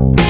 you